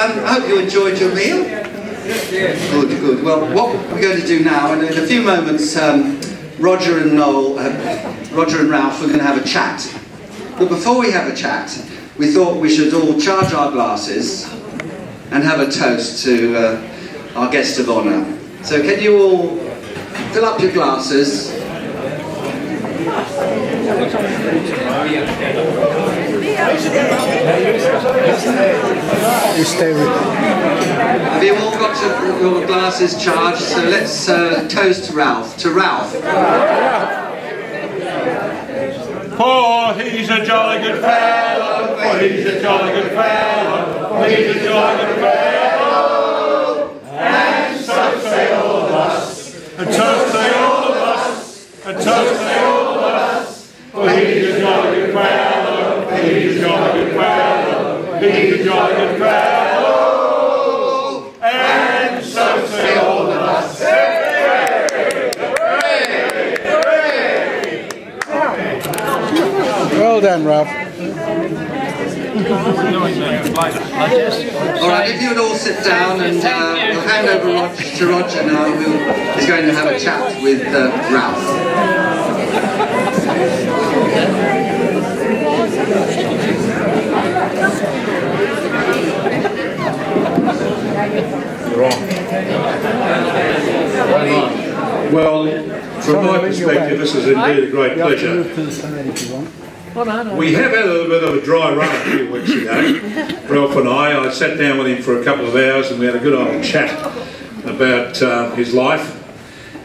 Um, I hope you enjoyed your meal. Good, good. Well, what we're going to do now, and in a few moments, um, Roger and Noel, uh, Roger and Ralph are going to have a chat. But before we have a chat, we thought we should all charge our glasses and have a toast to uh, our guest of honour. So can you all fill up your glasses? You stay with Have you all got your, your glasses charged? So let's uh, toast Ralph. To Ralph. Oh, he's a jolly good fellow. Oh, he's a jolly good fellow. Oh, he's a jolly good fellow. And so say all of us. And so say all of us. And so say all of us. Well done, Ralph. All right, if you would all sit down and uh, we'll hand over Roger, to Roger now, who is going to have a chat with uh, Ralph. Well, from my perspective, this is indeed a great You have to pleasure. We have had a little bit of a dry run a few weeks ago, Ralph and I. I sat down with him for a couple of hours and we had a good old chat about uh, his life.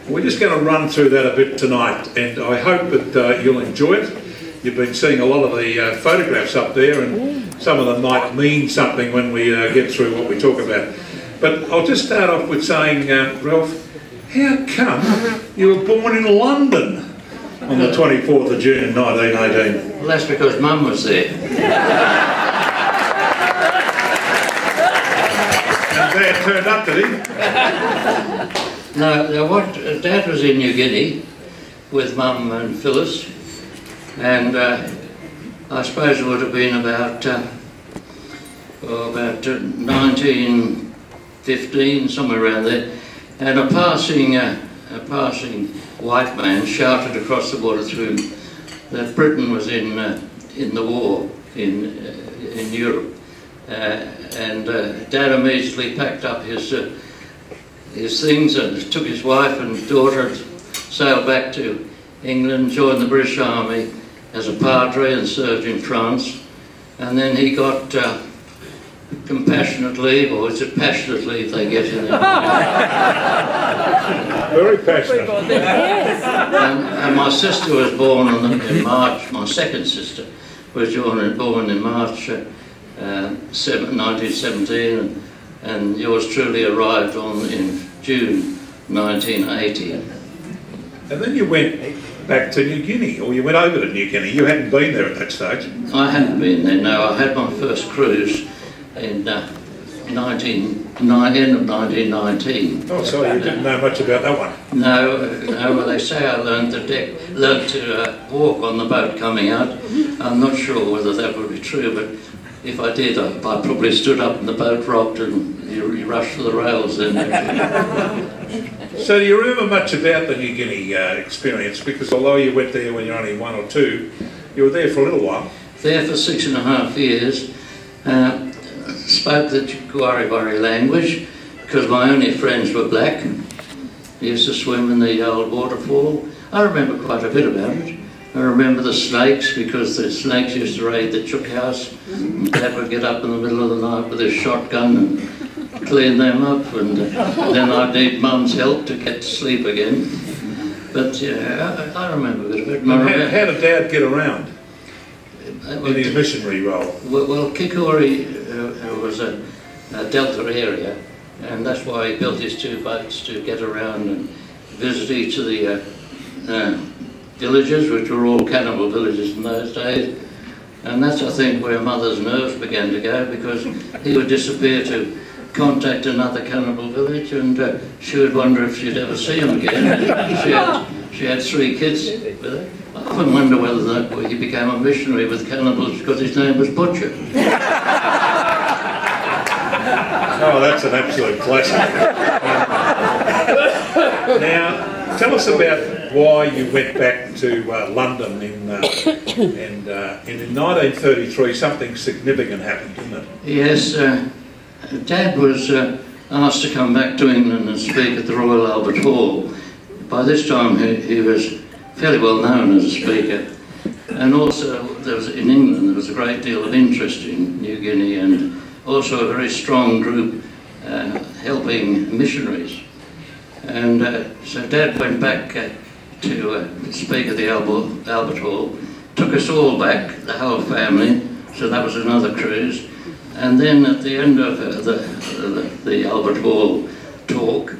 We're just going to run through that a bit tonight and I hope that uh, you'll enjoy it. You've been seeing a lot of the uh, photographs up there and some of them might mean something when we uh, get through what we talk about. But I'll just start off with saying, uh, Ralph, how come you were born in London on the 24th of June 1918? Well, that's because Mum was there. And Dad turned up, did he? No, now what, Dad was in New Guinea with Mum and Phyllis, and uh, I suppose it would have been about uh, oh, about uh, 1915, somewhere around there, and a passing uh, a passing white man shouted across the water to him that Britain was in uh, in the war in uh, in Europe, uh, and uh, Dad immediately packed up his. Uh, his things and took his wife and daughter and sailed back to England, joined the British Army as a padre and served in France. And then he got compassionate leave, or is it passionate leave they get in there? Very passionate. and, and my sister was born on in March, my second sister was born in, born in March uh, uh, 1917, and, and yours truly arrived on in June 1980. And then you went back to New Guinea, or you went over to New Guinea. You hadn't been there at that stage. I hadn't been there, no. I had my first cruise in uh, 19, nine, end of 1919. Oh, sorry, you didn't know much about that one. No, uh, no. Well, they say I learned to deck, learned to uh, walk on the boat coming out. I'm not sure whether that would be true, but if I did, I, I probably stood up and the boat rocked and you, you rushed for the rails. Then So do you remember much about the New Guinea uh, experience? Because although you went there when you were only one or two, you were there for a little while. there for six and a half years. Uh, spoke the Goaribari language because my only friends were black. Used to swim in the old waterfall. I remember quite a bit about it. I remember the snakes because the snakes used to raid the chook house. And Dad would get up in the middle of the night with his shotgun and clean them up, and then I'd need Mum's help to get to sleep again. But yeah, I, I remember a bit of it. How, how did Dad get around in his missionary role? Well, well Kikori uh, was a, a delta area, and that's why he built his two boats to get around and visit each of the uh, uh, villages, which were all cannibal villages in those days. And that's, I think, where Mother's nerves began to go, because he would disappear to contact another cannibal village, and uh, she would wonder if she'd ever see him again. she, had, three kids. I often wonder whether that, he became a missionary with cannibals because his name was Butcher. Oh, that's an absolute classic. now, tell us about why you went back to uh, London in, uh, and, uh, and in 1933 something significant happened, didn't it? Yes, uh, Dad was uh, asked to come back to England and speak at the Royal Albert Hall. By this time he, he was fairly well known as a speaker. And also there was, in England there was a great deal of interest in New Guinea and also a very strong group uh, helping missionaries. And uh, so Dad went back uh, to uh, speak at the Albert, Albert Hall, took us all back, the whole family, so that was another cruise. And then at the end of uh, the, the, the Albert Hall talk,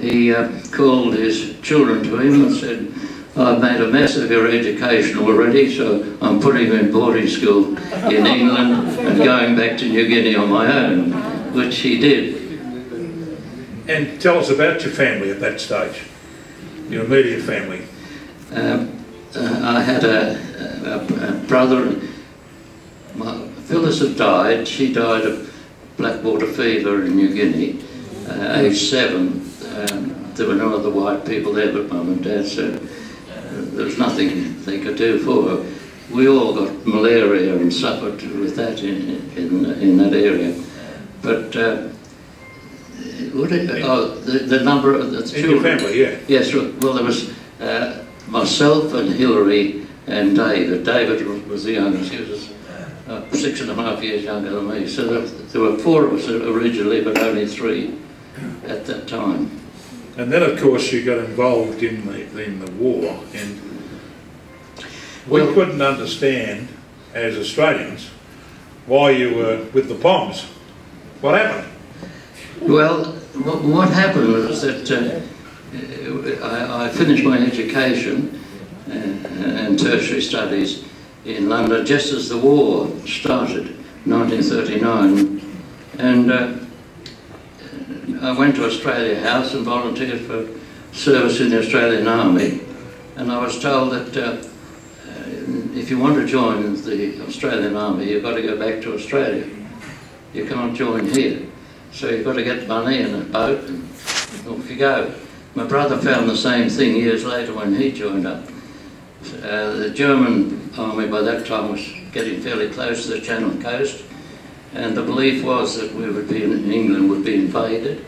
he uh, called his children to him and said, I've made a mess of your education already, so I'm putting you in boarding school in England and going back to New Guinea on my own, which he did. And tell us about your family at that stage, your immediate family. Um, uh, I had a, a, a brother, my, Phyllis had died, she died of blackwater fever in New Guinea, uh, age seven. Um, there were no other white people there but mum and dad, so uh, there was nothing they could do for her. We all got malaria and suffered with that in, in, in that area. But uh, would it, oh, the, the number of the children. your family, yeah. Yes, well, well, there was uh, myself and Hilary and David. David was the youngest. He was uh, six and a half years younger than me. So there, there were four of us originally, but only three at that time. And then, of course, you got involved in the, in the war, and we Well- couldn't understand, as Australians, why you were with the bombs. What happened? Well, what, happened was that uh, I, I finished my education uh, and tertiary studies in London just as the war started, 1939, and uh, I went to Australia House and volunteered for service in the Australian Army, and I was told that uh, uh, if you want to join the Australian Army, you've got to go back to Australia. You can't join here. So you've got to get money and a boat and off you go. My brother found the same thing years later when he joined up. Uh, the German army by that time was getting fairly close to the Channel Coast, and the belief was that we would be in England would be invaded.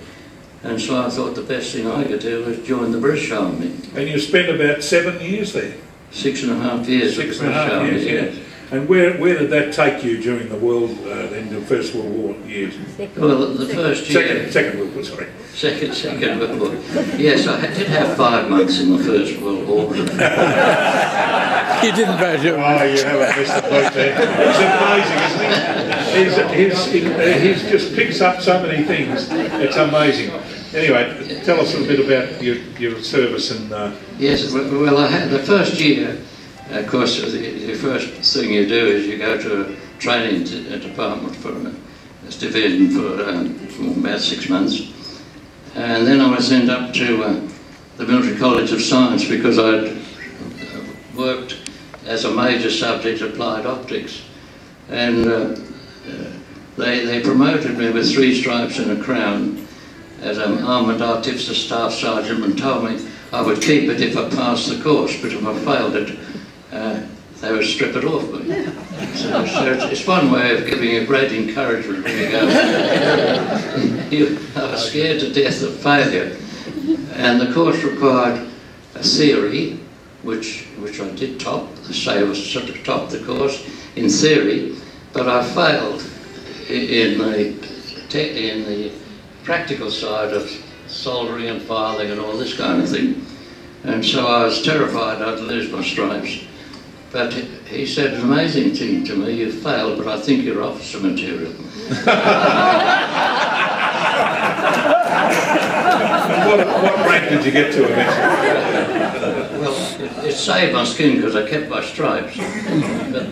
And so I thought the best thing I could do was join the British Army. And you spent about seven years there. Six and a half years Six with and a half Army. years, yes. yeah. And where, where did that take you during the world, uh, then the First World War years? Well, the first year. Second, Second World War, sorry. Second, second World War. Yes, I did have five months in the First World War. You didn't graduate. Oh, you haven't missed the boat there. He's amazing, isn't he? He's, he's, he's just picks up so many things. It's amazing. Anyway, tell us a little bit about your, your service and uh, Yes, well- I had the first year, of course, the, the first thing you do is you go to a training department for a, a division for, um, for about six months. And then I was sent up to uh, the Military College of Science because I'd uh, worked as a major subject applied optics. And uh, uh, they, they promoted me with three stripes and a crown as an armoured artificer staff sergeant and told me I would keep it if I passed the course, but if I failed it, uh, they would strip it off me. So, so it's, it's one way of giving a great encouragement when you go. you, I was scared to death of failure. And the course required a theory, which, which I did top, say I was sort of top the course in theory, but I failed in the, in the practical side of soldering and filing and all this kind of thing. And so I was terrified I'd lose my stripes. But he- said an amazing thing to me, you failed, but I think you're officer material. what, what rank did you get to eventually? Well, it, it saved my skin because I kept my stripes. But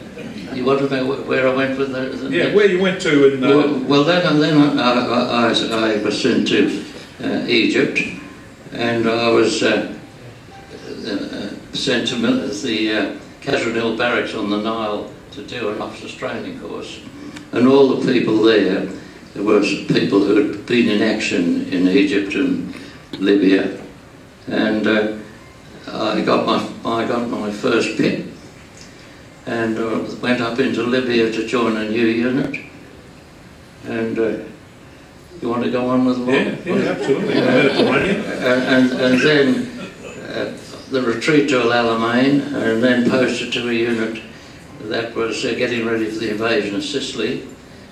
you want to know where I went with the... the Yeah, where you went to in uh, Well, well, then and then I, I, I, I was sent to uh, Egypt, and I was uh, uh, sent to the uh, Kasr el Nil barracks on the Nile to do an officer's training course, and all the people there there was people who had been in action in Egypt and Libya, and uh, I got my I got my first pit, and uh, went up into Libya to join a new unit. And uh, you want to go on with what? Yeah, yeah, absolutely. And, and, and then uh, the retreat to Al Alamein, and then posted to a unit that was uh, getting ready for the invasion of Sicily,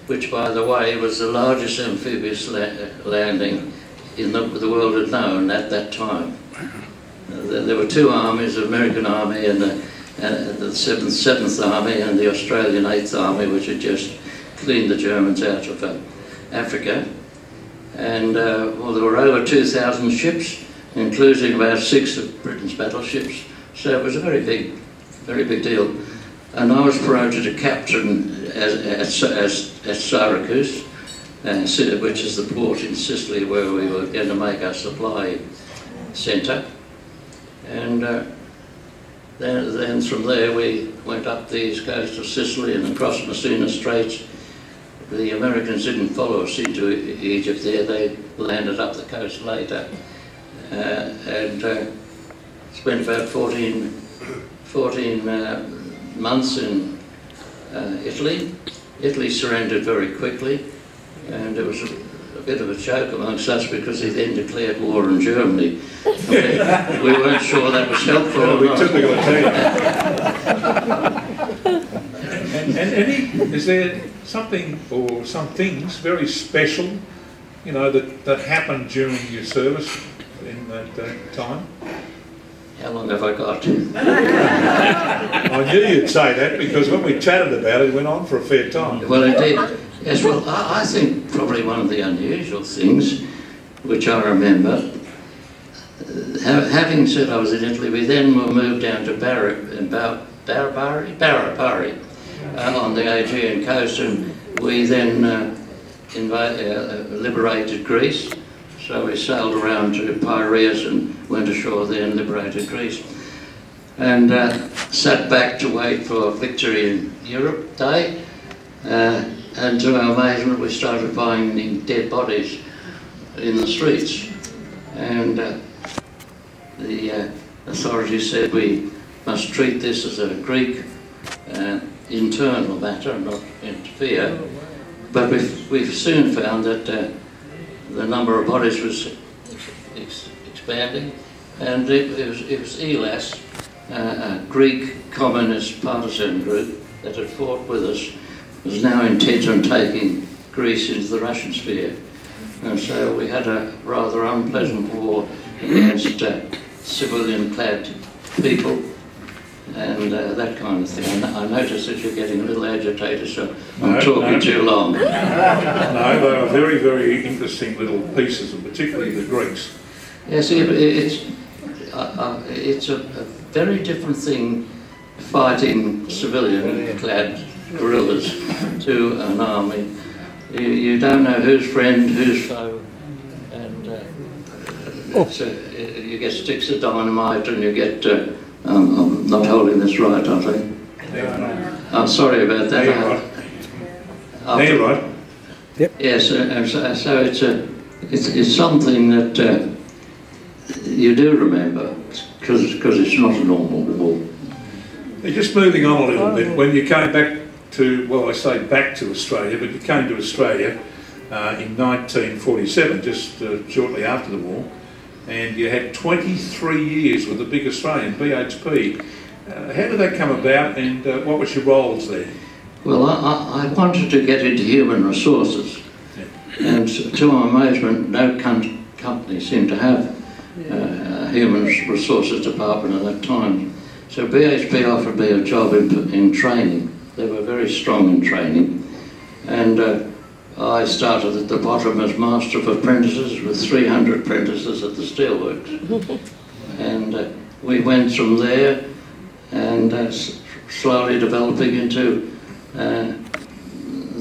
which, by the way, was the largest amphibious la- landing in the, the world had known at that time. There, there were two armies, the American Army and the, uh, the 7th, 7th Army and the Australian 8th Army, which had just cleaned the Germans out of uh, Africa. And uh, well, there were over 2,000 ships, including about six of Britain's battleships. So it was a very big, very big deal. And I was promoted to captain as, as, at Syracuse, uh, which is the port in Sicily where we were going to make our supply centre. And uh, then, then from there we went up the east coast of Sicily and across Messina Straits. The Americans didn't follow us into Egypt there, they landed up the coast later. Uh, and uh, spent about 14, 14 uh, months in uh, Italy. Italy surrendered very quickly, and it was a, a bit of a joke amongst us because he then declared war on Germany. we, we weren't sure that was helpful Well, or we not. typical Italian. And, and any, is there something or some things very special, you know, that, that happened during your service in that uh, time? How long have I got? I knew you'd say that because when we chatted about it, it went on for a fair time. Well, indeed. Yes, well, I, I think probably one of the unusual things which I remember, uh, ha- having said I was in Italy, we then were moved down to Bar- uh, Bar- Barapari uh, on the Aegean coast, and we then uh, uh, uh, liberated Greece. So we sailed around to Piraeus and went ashore there and liberated Greece. And uh, sat back to wait for victory in Europe Day. And to our amazement, we started finding dead bodies in the streets. And uh, the uh, authorities said we must treat this as a Greek uh, internal matter and not interfere. But we've, we've soon found that uh, the number of bodies was ex- expanding, and it, it was, it was ELAS, uh, a Greek communist partisan group that had fought with us, was now intent on taking Greece into the Russian sphere. And so we had a rather unpleasant war against uh, civilian-clad people and uh, that kind of thing. I, I notice that you're getting a little agitated, so I'm No, talking no. too long. No, they are very, very interesting little pieces, and particularly the Greeks. Yes, it, it's uh, uh, it's a, a very different thing fighting civilian-clad guerrillas to an army. You, you don't know who's friend, who's foe, and uh, so uh, you get sticks of dynamite and you get. Uh, um, I'm not holding this right, I think. I'm sorry about that. There you're right. After- There you're right. Yes, uh, so, so it's a, it's, it's something that uh, you do remember because it's not a normal war. Just moving on a little bit, when you came back to, well, I say back to Australia, but you came to Australia uh, in 1947, just uh, shortly after the war, and you had 23 years with the big Australian, BHP. Uh, how did that come about, and uh, what was your roles there? Well, I, I, I wanted to get into human resources, and to my amazement, no com- company seemed to have uh, a human resources department at that time. So BHP offered me a job in, in training. They were very strong in training, and uh, I started at the bottom as master of apprentices with 300 apprentices at the steelworks, and uh, we went from there and uh, slowly developing into uh,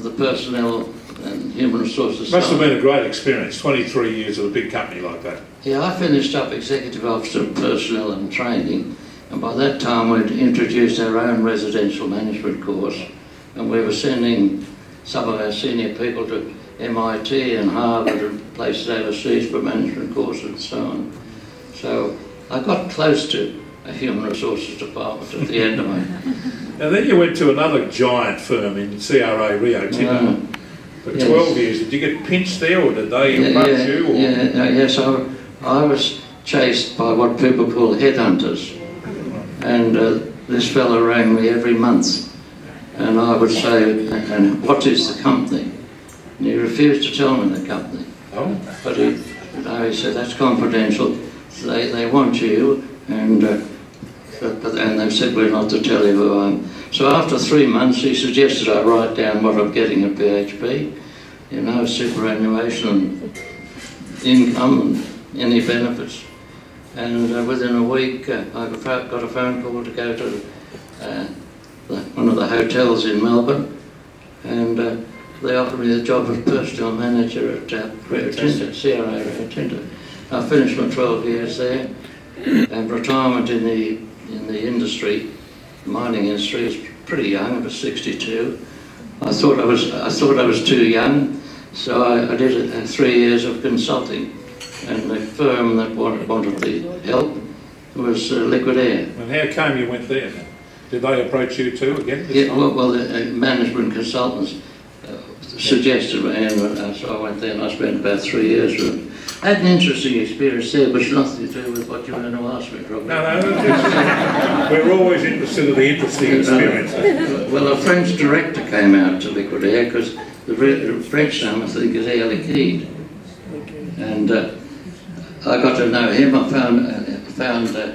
the personnel and human resources. Must have been a great experience, 23 years at a big company like that. Yeah, I finished up executive officer of personnel and training, and by that time we'd introduced our own residential management course, and we were sending some of our senior people to MIT and Harvard and places overseas for management courses and so on. So I got close to a human resources department at the end of my. Now then you went to another giant firm in CRA Rio Tinto Uh, for yes. 12 years. Did you get pinched there or did they yeah, approach yeah, you? Or? yeah, uh, yes, I, I was chased by what people call headhunters. And uh, this fellow rang me every month. And I would say, and what is the company? And he refused to tell me the company. Oh, But he, he said, that's confidential. They, they want you, and, uh, and they've said we're not to tell you who I am. So after three months, he suggested I write down what I'm getting at BHP, you know, superannuation and income and any benefits. And uh, within a week, uh, I got a- phone call to go to uh, the, one of the hotels in Melbourne, and uh, they offered me the job of personal manager at uh, Rio Tinto, CRA Rio Tinto. I finished my 12 years there, and retirement in the in the industry, mining industry, was pretty young. I was 62. I thought I was I thought I was too young, so I, I did uh, three years of consulting, and the firm that wanted, the help was uh, Liquid Air. and how come you went there? Did they approach you too again? Yeah, time? well, well the uh, management consultants uh, suggested me, and uh, so I went there and I spent about three years with them. I had an interesting experience there, but it's nothing to do with what you were going to ask me, Robert. No, no, it's- we're always interested in the interesting experience. Well, a French director came out to Liquid Air because the French name, I think, is Air Liquide. And uh, I got to know him. I found, uh, found uh,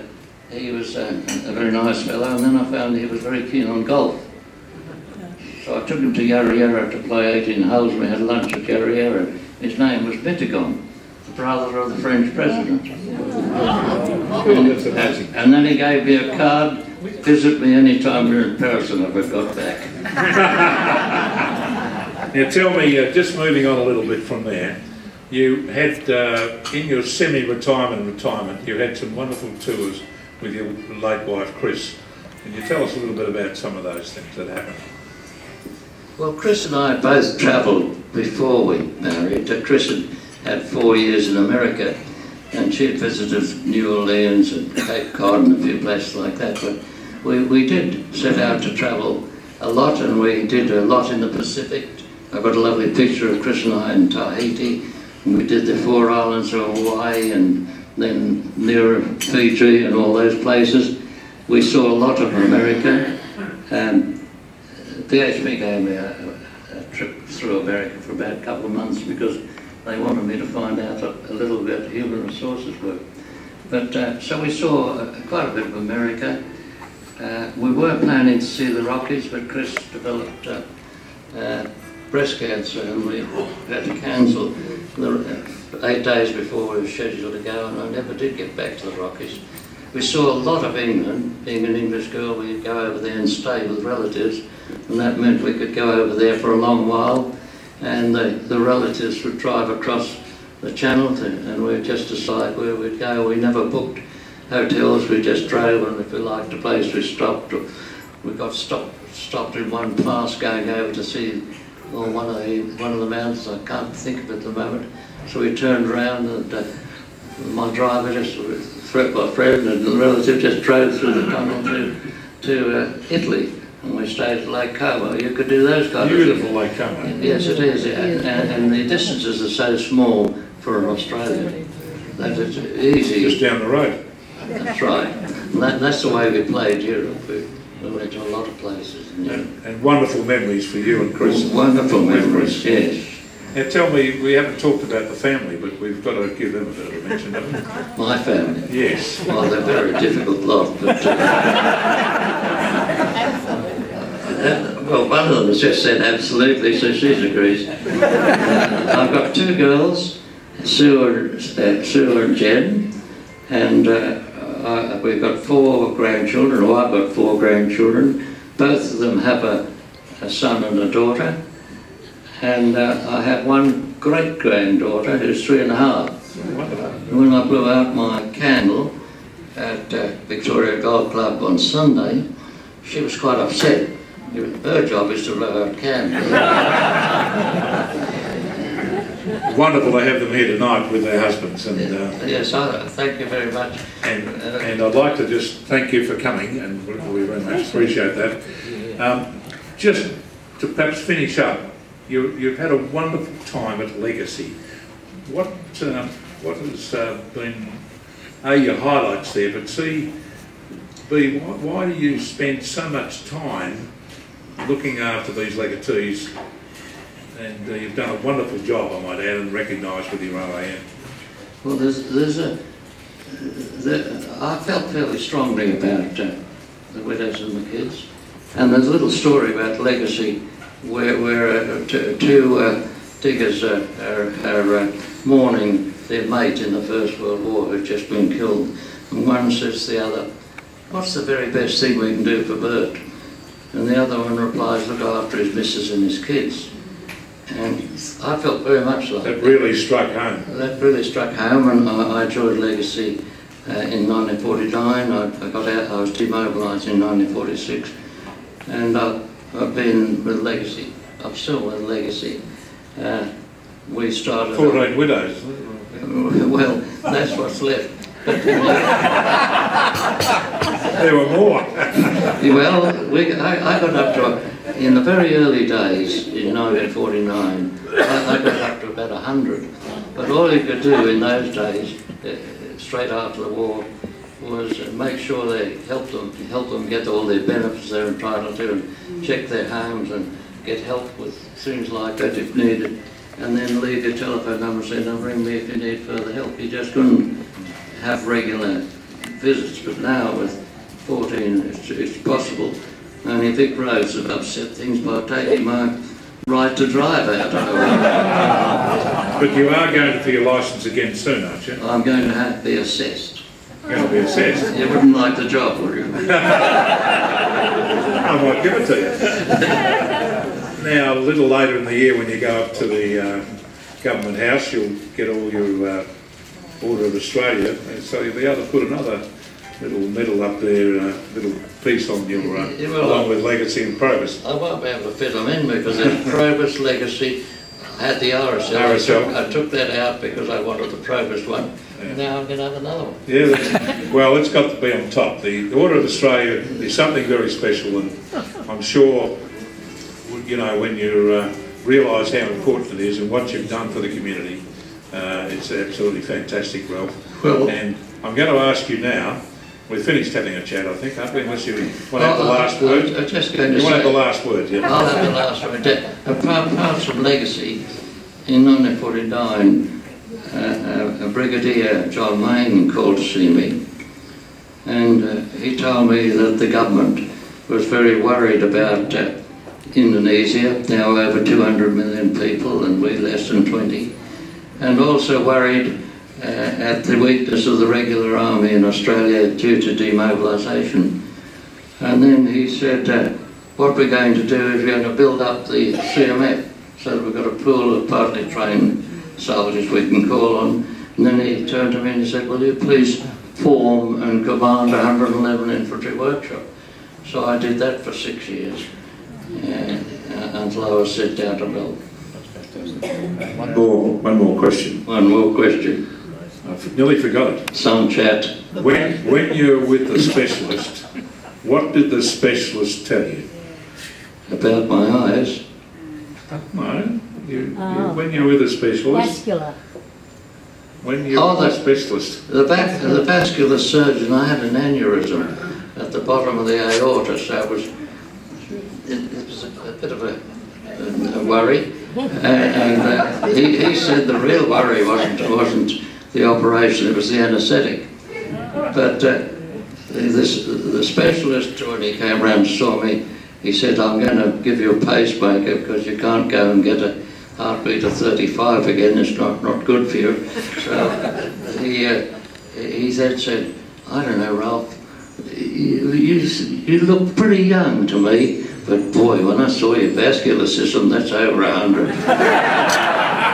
he was uh, a very nice fellow, and then I found he was very keen on golf. So I took him to Yarra Yarra to play 18 holes. We had lunch at Yarra Yarra. His name was Mitterrand, the brother of the French president. Amazing. And then he gave me a card, visit me anytime you're in Paris, and I got back. Now tell me, uh, just moving on a little bit from there, you had, uh, in your semi-retirement retirement, you had some wonderful tours with your late wife Chris. Can you tell us a little bit about some of those things that happened? Well, Chris and I both travelled before we married. Uh, Chris had four years in America, and she had visited New Orleans and Cape Cod and a few places like that. But we, we did set out to travel a lot, and we did a lot in the Pacific. I've got a lovely picture of Chris and I in Tahiti, we did the four islands of Hawaii and then near Fiji and all those places. We saw a lot of America. Um, BHP gave me a, a trip through America for about a couple of months because they wanted me to find out a, a little bit human resources work. But uh, so we saw uh, quite a bit of America. Uh, we were planning to see the Rockies, but Chris developed uh, uh, breast cancer and we had to cancel the, uh, eight days before we were scheduled to go, and I never did get back to the Rockies. We saw a lot of England. Being an English girl, we'd go over there and stay with relatives, and that meant we could go over there for a long while, and the, the relatives would drive across the channel, to, and we'd just decide where we'd go. We never booked hotels, we just drove, and if we liked a place, we stopped. We got stopped, stopped in one pass going over to see well, one of the one of the mountains. I can't think of it at the moment. So we turned around, and uh, my driver just threat my friend and the relative just drove through the tunnel to to uh, Italy, and we stayed at Lake Como. You could do those kind of Beautiful things. Lake Como. Yes, it is, yeah. and, and the distances are so small for an Australian that it's easy. Just down the road. That's right. And that, that's the way we played Europe. We, we went to a lot of places. And, And, and wonderful memories for you and Chris. wonderful memories, yes. Now tell me, we haven't talked about the family, but we've got to give them a bit of a mention, haven't we? My family. Yes. Well, they're a very difficult lot, but. Uh, uh, well, one of them has just said absolutely, so she agrees. Uh, I've got two girls, Sue and, uh, Sue and Jen, and uh, I, we've got four grandchildren, or I've got four grandchildren. Both of them have a, a son and a daughter, and uh, I have one great granddaughter who's three and a half. When I blew out my candle at uh, Victoria Golf Club on Sunday, she was quite upset. Her job is to blow out candles. wonderful to have them here tonight with their husbands. And, uh, Yes, I, thank you very much. and, and I'd like to just thank you for coming, and we we very much appreciate that. Um, just to perhaps finish up, you, you've had a wonderful time at Legacy. What, um, what has uh, been, A, your highlights there, but C, B, why, why do you spend so much time looking after these legatees? And uh, you've done a wonderful job, I might add, and recognised with your OAM. Well, there's, there's a, the, I felt fairly strongly about uh, the widows and the kids. And there's a little story about legacy where, where uh, two uh, diggers uh, are, are uh, mourning their mate in the First World War who'd just been killed. And one says to the other, what's the very best thing we can do for Bert? And the other one replies, look after his missus and his kids. And I felt very much like That really struck home. that really struck home, and I, I joined Legacy uh, in 1949. I, I got out, I was demobilised in 1946, and I, I've been with Legacy. I'm still with Legacy. Uh, we started. 14 widows. Well, that's what's left. There were more. well, we, I, I got up to, in the very early days, in 1949, I, I got up to about 100. But all you could do in those days, uh, straight after the war, was make sure they helped them, help them get all their benefits they're entitled to, and check their homes and get help with things like that if needed. And then leave your telephone number saying, "Now ring me if you need further help." You just couldn't have regular visits, but now with 14 it's, it's possible. Only Vic Roads have upset things by taking my right to drive out. But you are going to for your licence again soon, aren't you? I'm going to have to be assessed. Going to be assessed. You wouldn't like the job, would you? I might give it to you. Now, a little later in the year, when you go up to the uh, government house, you'll get all your uh, Order of Australia, and so you'll be able to put another little medal up there, uh, little piece on your, uh, Yeah, well, along with Legacy and Probus. I won't be able to fit them in because there's Probus Legacy. I had the RSL. I RSL. took, I took that out because I wanted the Probus one. Yeah. Now I'm going to have another one. Yeah, well, it's got to be on top. The, the Order of Australia is something very special, and I'm sure, you know, when you uh, realise how important it is and what you've done for the community, uh, it's absolutely fantastic, Ralph. Well- and I'm going to ask you now. We've finished having a chat, I think, aren't we? Unless you want to have the Oh, last word. I'm just going to You want to have the last word, yeah? I'll have the last one. De- Apart, apart from Legacy, in 1949, uh, a Brigadier John Main called to see me, and uh, he told me that the government was very worried about uh, Indonesia, now over 200 million people, and we less than 20, and also worried uh, at the weakness of the regular army in Australia due to demobilisation. And then he said, uh, what we're going to do is we're going to build up the CMF so that we've got a pool of partly trained soldiers we can call on. And then he turned to me and he said, will you please form and command 111 Infantry Workshop? So I did that for six years uh, until I was sent down to Melbourne. One more, one more question. One more question. I nearly forgot it. Some chat. When, when you were with the specialist, what did the specialist tell you? About my eyes. No, you, you, Oh. when you were with the specialist, Vascular. when you Oh, were the that- specialist, The, back, the vascular surgeon, I had an aneurysm at the bottom of the aorta, so it was, it, it was a, a bit of a, a, a worry. And, and uh, he, he said the real worry wasn't, wasn't the operation, it was the anaesthetic. But uh, this, the specialist, when he came round and saw me, he said, I'm going to give you a pacemaker because you can't go and get a heartbeat of 35 again, it's not, not good for you. So he, uh, he then said, I don't know, Ralph, you, you, you look pretty young to me, but boy, when I saw your vascular system, that's over 100.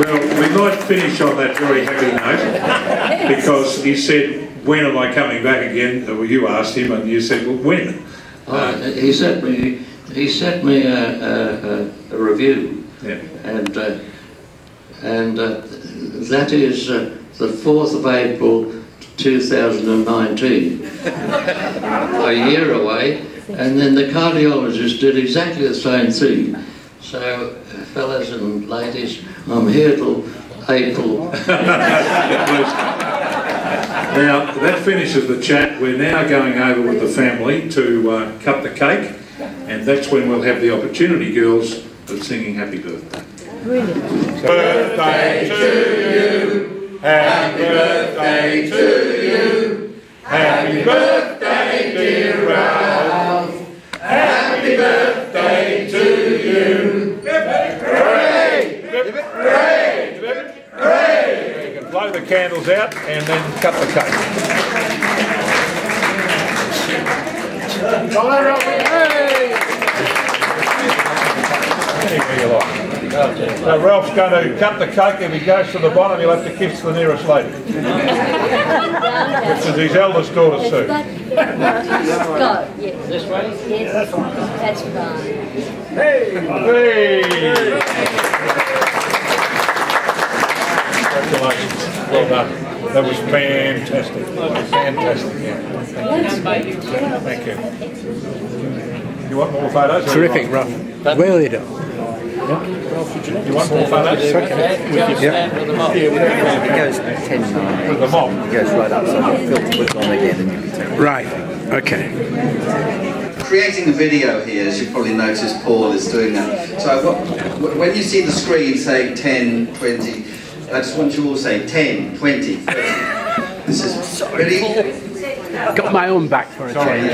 well, we might finish on that very happy note because he said, when am I coming back again? Well, you asked him and you said, well, when? Oh, he sent me, he sent me a, a, a, a review Yeah. and uh, and uh, that is uh, the 4th of April 2019, a year away, and then the cardiologist did exactly the same thing. So, uh, fellas and ladies, I'm here till April. Now, that finishes the chat. We're now going over with the family to uh, cut the cake, and that's when we'll have the opportunity, girls, of singing Happy Birthday. birthday to you. Happy birthday to you. Happy birthday, dear Ralph. Candles out and then cut the cake. Come on, Hey! Anywhere you like. So Ralph's going to cut the cake. If he goes to the bottom, he'll have to kiss the nearest lady. Which is his eldest daughter, Sue. Go, yes. This way? Yes, that's fine. Hey! Congratulations. Well. That was fantastic. Fantastic. Yeah. Thank you. You want more photos? Terrific, want- Ruff. Well you done. You want more photos? It goes 10 9, the mob. it goes right up, so I'll filter it on again and you can tell. Right. Okay. creating a video here, as you probably noticed, Paul is doing that. So I've when you see the screen saying 10, 20, I just want you all to say 10, 20, 30. This is ready? Got my own back for a change.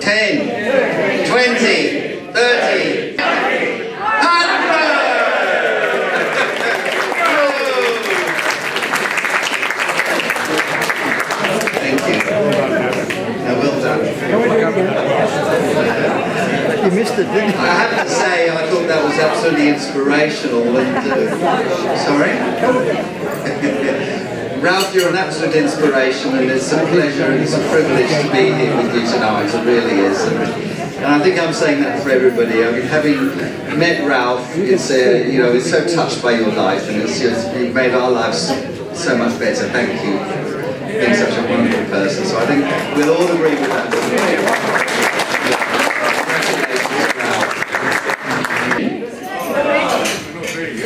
10, 20, 30, 100! Thank you. Now, well done. You missed it, didn't you? I have to say, I thought that was absolutely inspirational. And uh, sorry, Ralph, you're an absolute inspiration, and it's a pleasure and it's a privilege to be here with you tonight. It really is. And, I think I'm saying that for everybody. I mean, having met Ralph, it's uh, you know, it's so touched by your life, and it's just you've made our lives so much better. Thank you for being such a wonderful person. So I think we'll all agree with that.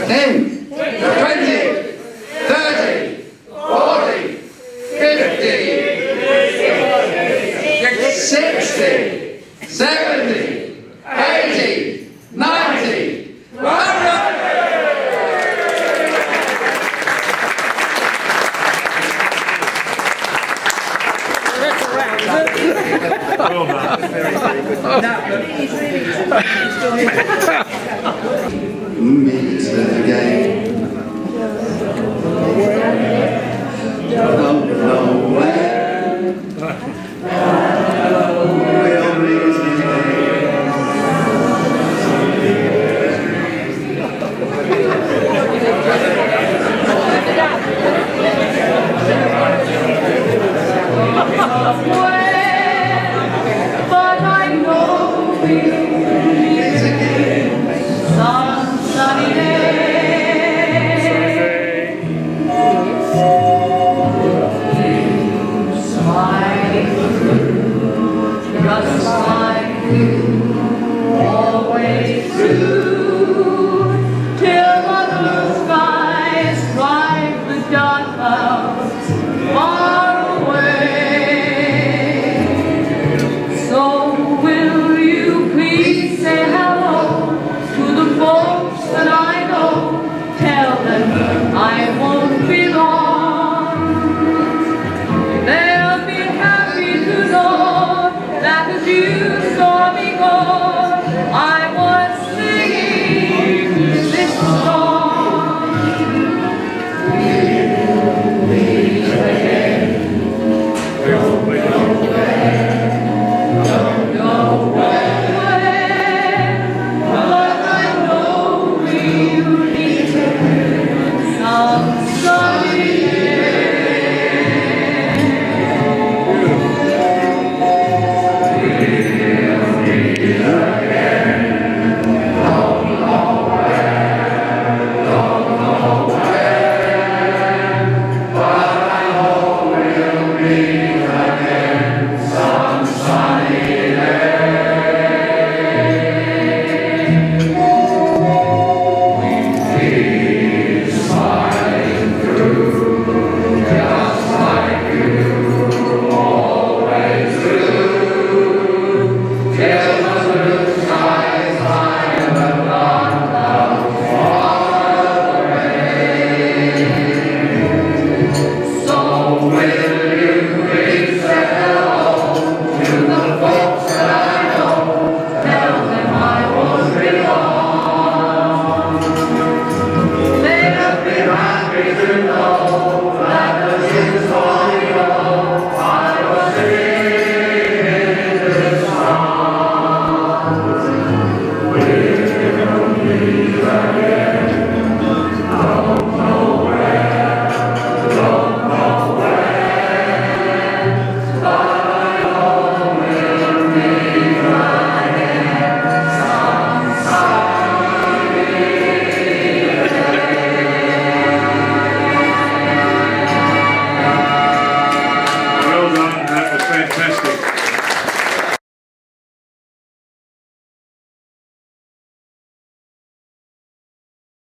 Congratulations,